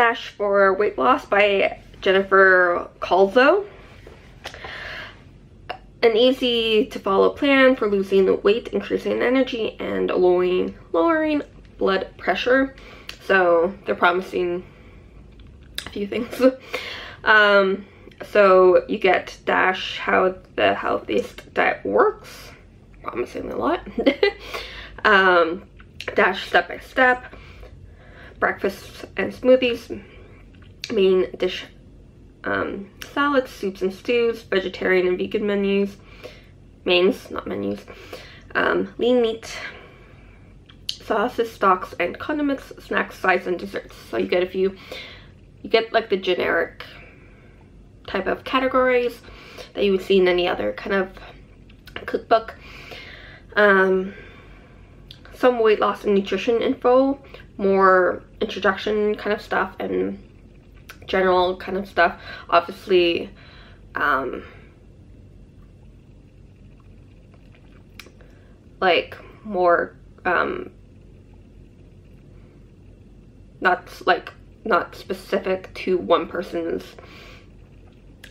Dash for Weight Loss by Jennifer Koslo. An easy to follow plan for losing weight, increasing energy, and lowering, lowering blood pressure. So they're promising a few things. um, so you get Dash how the healthiest diet works, promising a lot. um, Dash step by step, breakfast and smoothies, main dish um, salads, soups and stews, vegetarian and vegan menus, mains, not menus, um, lean meat, sauces, stocks, and condiments, snacks, sides, and desserts. So you get a few, you get like the generic type of categories that you would see in any other kind of cookbook. Um, some weight loss and nutrition info, more introduction kind of stuff, and general kind of stuff. Obviously, um, like more um, not like not specific to one person's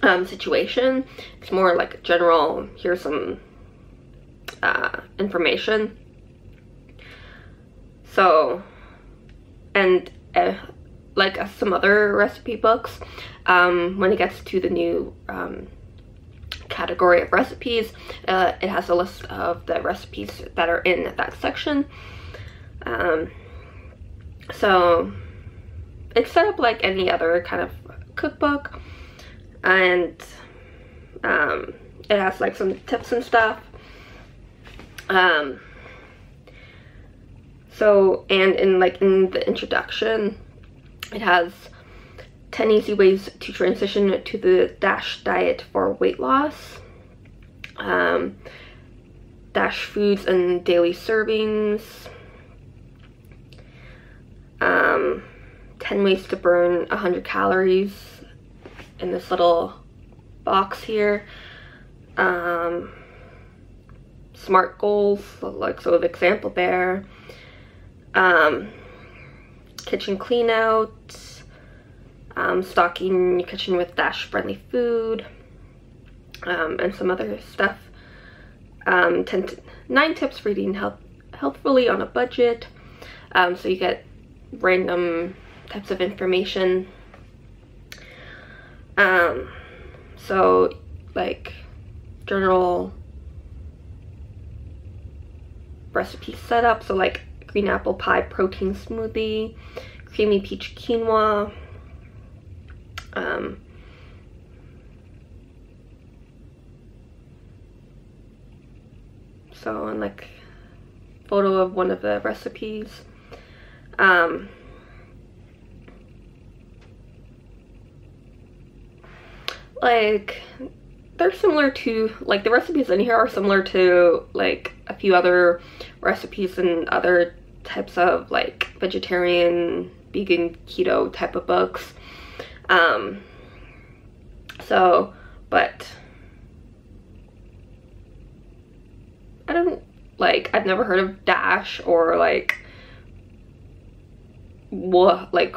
um, situation. It's more like general, here's some uh, information. So, and uh, like uh, some other recipe books, um, when it gets to the new um, category of recipes, uh, it has a list of the recipes that are in that section. Um, so it's set up like any other kind of cookbook and um, it has like some tips and stuff. Um, so, and in like in the introduction, it has 10 easy ways to transition to the DASH diet for weight loss. Um, DASH foods and daily servings. Um, 10 ways to burn 100 calories in this little box here. Um, smart goals, like so the example there. Um, kitchen clean out. Um, stocking your kitchen with dash friendly food. Um, and some other stuff. Um, 10 9 tips for eating health healthfully on a budget. Um, so you get random types of information um, so like general recipe setup. So like green apple pie protein smoothie, creamy peach quinoa, um, so and like photo of one of the recipes. Um, like they're similar to like the recipes in here are similar to like a few other recipes and other types of like vegetarian vegan keto type of books. Um so but i don't like i've never heard of dash or like what like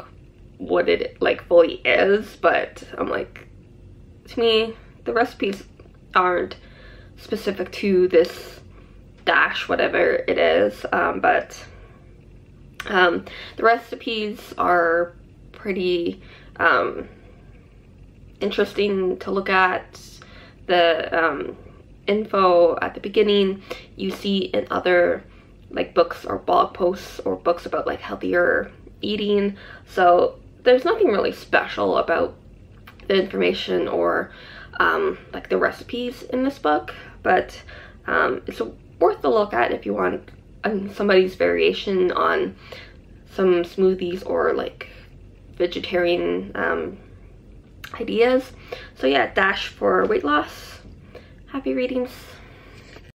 what it like fully is but i'm like to me, the recipes aren't specific to this dash, whatever it is, um, but um, the recipes are pretty um, interesting to look at. The um, info at the beginning you see in other like books or blog posts or books about like healthier eating. So there's nothing really special about the information or um, like the recipes in this book, but um, it's worth a look at if you want um, somebody's variation on some smoothies or like vegetarian um, ideas. So yeah, Dash for weight loss. Happy readings.